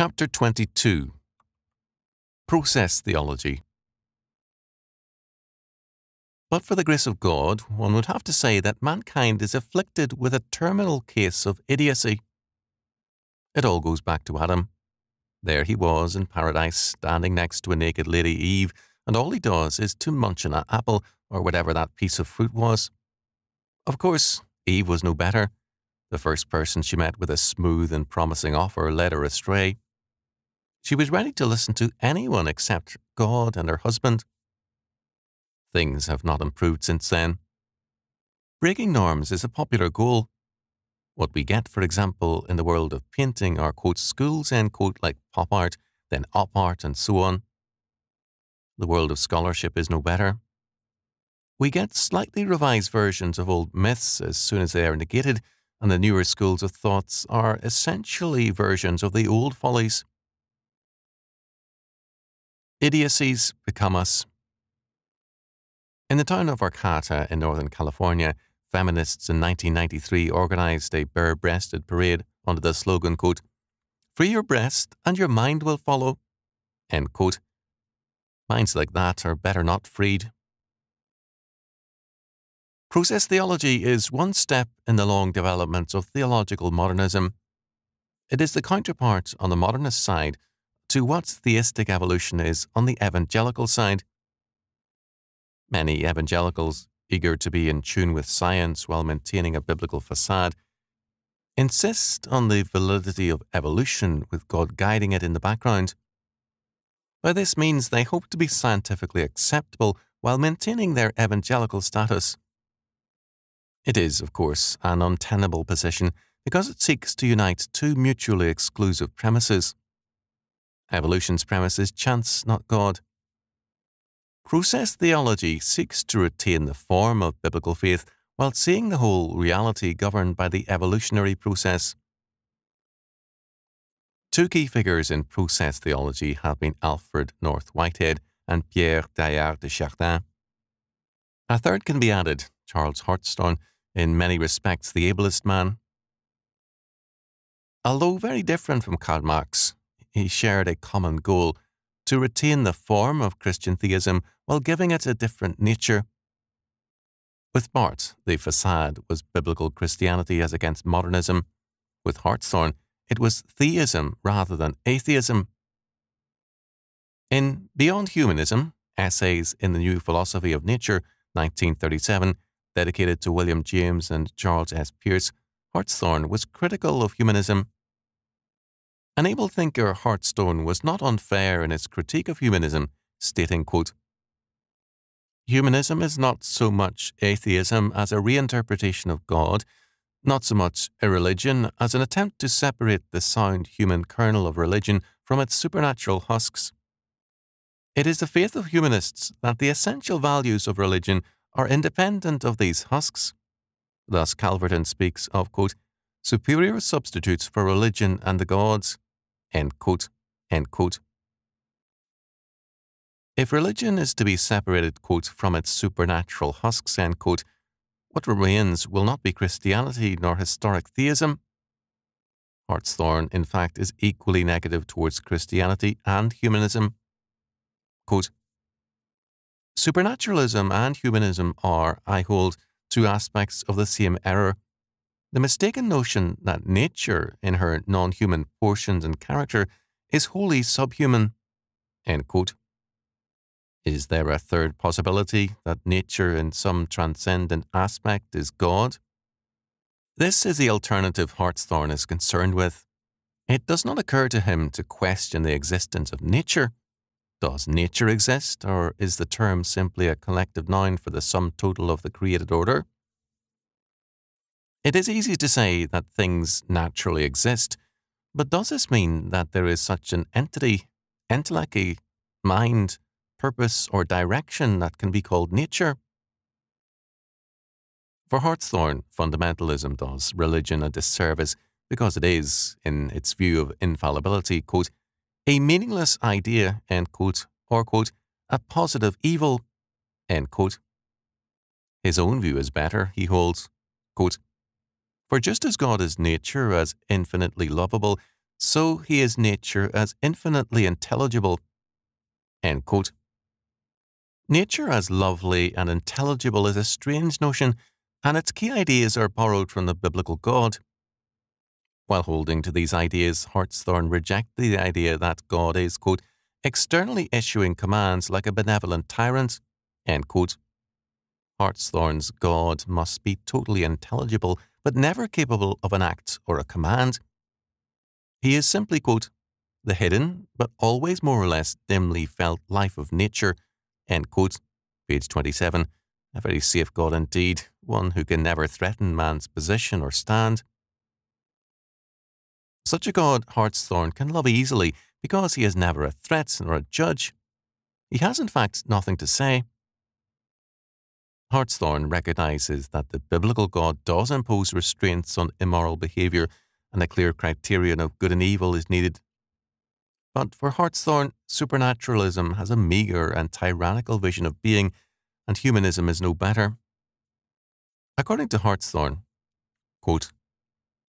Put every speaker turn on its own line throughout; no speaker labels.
Chapter 22 Process Theology But for the grace of God, one would have to say that mankind is afflicted with a terminal case of idiocy. It all goes back to Adam. There he was in paradise, standing next to a naked Lady Eve, and all he does is to munch on an apple or whatever that piece of fruit was. Of course, Eve was no better. The first person she met with a smooth and promising offer led her astray. She was ready to listen to anyone except God and her husband. Things have not improved since then. Breaking norms is a popular goal. What we get, for example, in the world of painting are quote schools end quote like pop art, then op art, and so on. The world of scholarship is no better. We get slightly revised versions of old myths as soon as they are negated and the newer schools of thoughts are essentially versions of the old follies. Idiocies become us. In the town of Arcata in Northern California, feminists in 1993 organized a bare breasted parade under the slogan, quote, Free your breast and your mind will follow. End quote. Minds like that are better not freed. Process theology is one step in the long development of theological modernism. It is the counterpart on the modernist side to what theistic evolution is on the evangelical side. Many evangelicals, eager to be in tune with science while maintaining a biblical facade, insist on the validity of evolution with God guiding it in the background. By this means, they hope to be scientifically acceptable while maintaining their evangelical status. It is, of course, an untenable position because it seeks to unite two mutually exclusive premises. Evolution's premise is chance, not God. Process theology seeks to retain the form of biblical faith while seeing the whole reality governed by the evolutionary process. Two key figures in process theology have been Alfred North Whitehead and Pierre Teilhard de Chardin. A third can be added, Charles Hartshorne, in many respects the ablest man. Although very different from Karl Barth, he shared a common goal to retain the form of Christian theism while giving it a different nature. With Barth, the facade was biblical Christianity as against modernism. With Hartshorne, it was theism rather than atheism. In Beyond Humanism, Essays in the New Philosophy of Nature, 1937, dedicated to William James and Charles S. Peirce, Hartshorne was critical of humanism. An able thinker, Hartshorne was not unfair in his critique of humanism, stating, quote, Humanism is not so much atheism as a reinterpretation of God, not so much a religion as an attempt to separate the sound human kernel of religion from its supernatural husks. It is the faith of humanists that the essential values of religion are independent of these husks. Thus, Calverton speaks of, quote, superior substitutes for religion and the gods, end quote, end quote. If religion is to be separated, quote, from its supernatural husks, end quote, what remains will not be Christianity nor historic theism. Hartshorne, in fact, is equally negative towards Christianity and humanism. Quote, Supernaturalism and humanism are, I hold, two aspects of the same error. The mistaken notion that nature, in her non human portions and character, is wholly subhuman. Is there a third possibility that nature, in some transcendent aspect, is God? This is the alternative Hartshorne is concerned with. It does not occur to him to question the existence of nature does nature exist, or is the term simply a collective noun for the sum total of the created order? It is easy to say that things naturally exist, but does this mean that there is such an entity, entelechy, mind, purpose, or direction that can be called nature? For Hartshorne, fundamentalism does religion a disservice because it is, in its view of infallibility, quote, a meaningless idea, end quote, or quote, a positive evil, end quote. His own view is better. He holds, quote, For just as God is nature as infinitely lovable, so he is nature as infinitely intelligible. Nature as lovely and intelligible is a strange notion, and its key ideas are borrowed from the biblical God. While holding to these ideas, Hartshorne rejected the idea that God is, quote, externally issuing commands like a benevolent tyrant, end quote. Hartshorne's God must be totally intelligible, but never capable of an act or a command. He is simply, quote, the hidden, but always more or less dimly felt life of nature, end quote. Page 27. A very safe God indeed, one who can never threaten man's position or stand. Such a God Hartshorne can love easily because he is never a threat nor a judge. He has, in fact, nothing to say. Hartshorne recognizes that the biblical God does impose restraints on immoral behavior and a clear criterion of good and evil is needed. But for Hartshorne, supernaturalism has a meagre and tyrannical vision of being, and humanism is no better. According to Hartshorne, quote,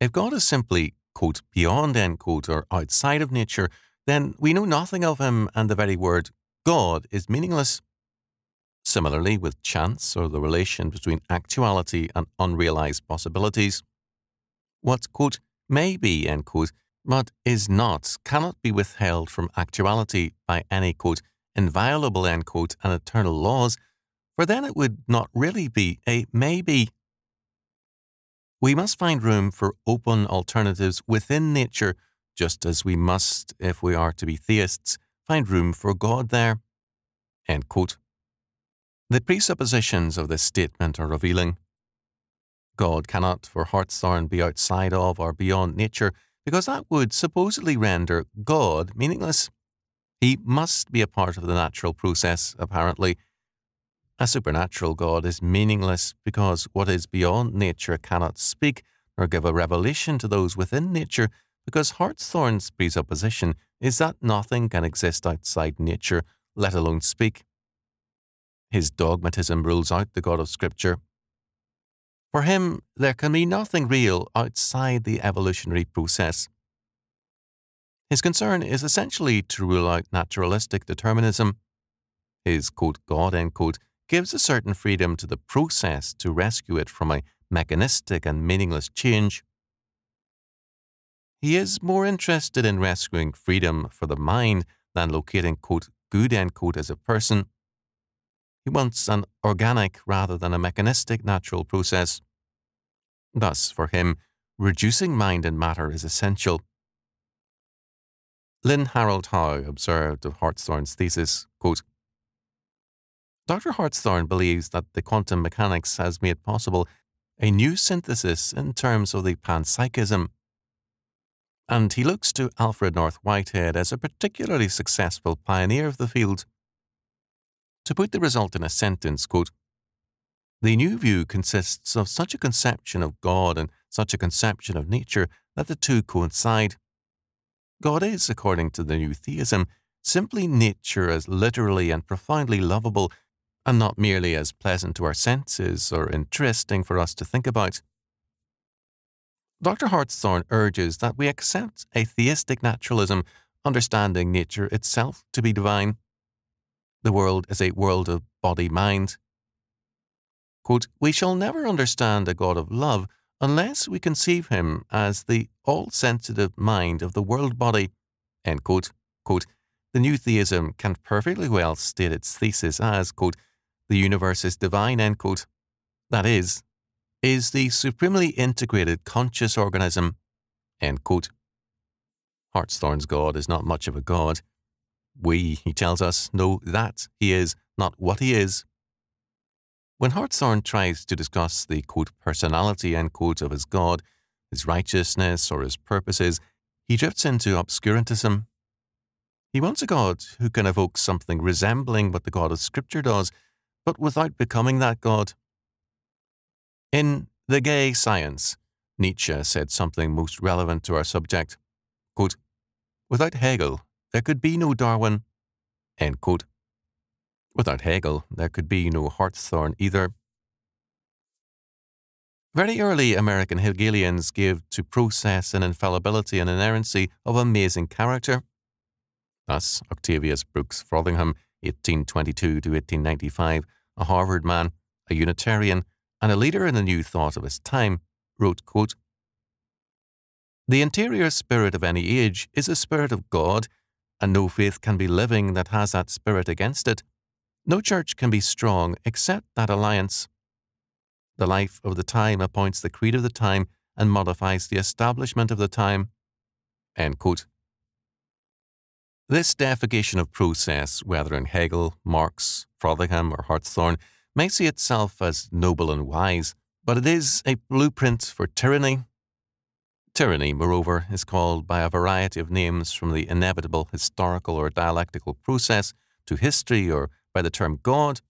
if God is simply quote, beyond, end quote, or outside of nature, then we know nothing of him and the very word God is meaningless. Similarly, with chance or the relation between actuality and unrealized possibilities, what, quote, may be, end quote, but is not, cannot be withheld from actuality by any, quote, inviolable, end quote, and eternal laws, for then it would not really be a may be, we must find room for open alternatives within nature, just as we must, if we are to be theists, find room for God there. The presuppositions of this statement are revealing. God cannot, for Hartshorne, be outside of or beyond nature, because that would supposedly render God meaningless. He must be a part of the natural process, apparently, a supernatural God is meaningless because what is beyond nature cannot speak nor give a revelation to those within nature because Hartshorne's presupposition is that nothing can exist outside nature, let alone speak. His dogmatism rules out the God of Scripture. For him, there can be nothing real outside the evolutionary process. His concern is essentially to rule out naturalistic determinism. His quote, God, end quote, gives a certain freedom to the process to rescue it from a mechanistic and meaningless change. He is more interested in rescuing freedom for the mind than locating, quote, good, end quote, as a person. He wants an organic rather than a mechanistic natural process. Thus, for him, reducing mind and matter is essential. Lynn Harold Hough observed of Hartshorne's thesis, quote, Dr. Hartshorne believes that the quantum mechanics has made possible a new synthesis in terms of the panpsychism. And he looks to Alfred North Whitehead as a particularly successful pioneer of the field. To put the result in a sentence, quote, the new view consists of such a conception of God and such a conception of nature that the two coincide. God is, according to the new theism, simply nature as literally and profoundly lovable and not merely as pleasant to our senses or interesting for us to think about. Dr. Hartshorne urges that we accept a theistic naturalism, understanding nature itself to be divine. The world is a world of body mind. Quote, we shall never understand a God of love unless we conceive him as the all sensitive mind of the world body. End quote. Quote, the new theism can perfectly well state its thesis as, quote, the universe is divine, end quote. That is, is the supremely integrated conscious organism, end quote. Hartshorne's God is not much of a God. We, he tells us, know that he is, not what he is. When Hartshorne tries to discuss the quote, personality end quote, of his God, his righteousness, or his purposes, he drifts into obscurantism. He wants a God who can evoke something resembling what the God of Scripture does, but without becoming that God. In The Gay Science, Nietzsche said something most relevant to our subject. Quote, Without Hegel, there could be no Darwin. Without Hegel, there could be no Hartshorne either. Very early American Hegelians gave to process an infallibility and inerrancy of amazing character. Thus, Octavius Brooks Frothingham, 1822 to 1895, a Harvard man, a Unitarian, and a leader in the new thought of his time, wrote, quote, The interior spirit of any age is a spirit of God, and no faith can be living that has that spirit against it. No church can be strong except that alliance. The life of the time appoints the creed of the time and modifies the establishment of the time. This deification of process, whether in Hegel, Marx, Frothingham, or Hartshorne, may see itself as noble and wise, but it is a blueprint for tyranny. Tyranny, moreover, is called by a variety of names from the inevitable historical or dialectical process to history or by the term God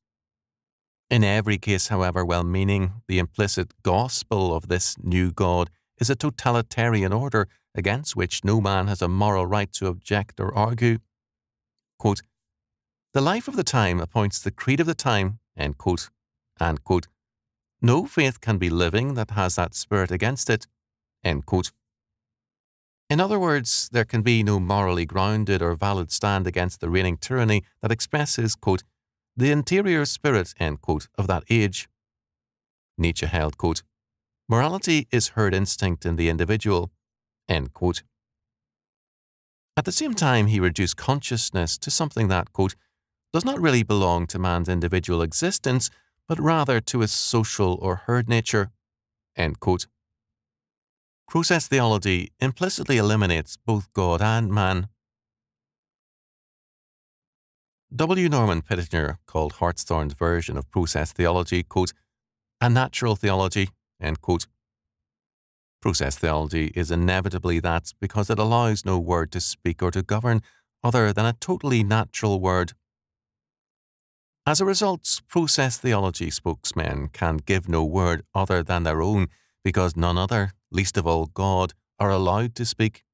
in every case, however well meaning, the implicit gospel of this new God is a totalitarian order against which no man has a moral right to object or argue. Quote, the life of the time appoints the creed of the time, end quote, and quote, no faith can be living that has that spirit against it, end quote. In other words, there can be no morally grounded or valid stand against the reigning tyranny that expresses, quote, the interior spirit, quote, of that age. Nietzsche held, quote, morality is herd instinct in the individual, end quote. At the same time, he reduced consciousness to something that, quote, does not really belong to man's individual existence, but rather to his social or herd nature, Process theology implicitly eliminates both God and man. W. Norman Pittenger called Hartshorne's version of process theology, quote, a natural theology, end quote. Process theology is inevitably that because it allows no word to speak or to govern other than a totally natural word. As a result, process theology spokesmen can give no word other than their own because none other, least of all God, are allowed to speak.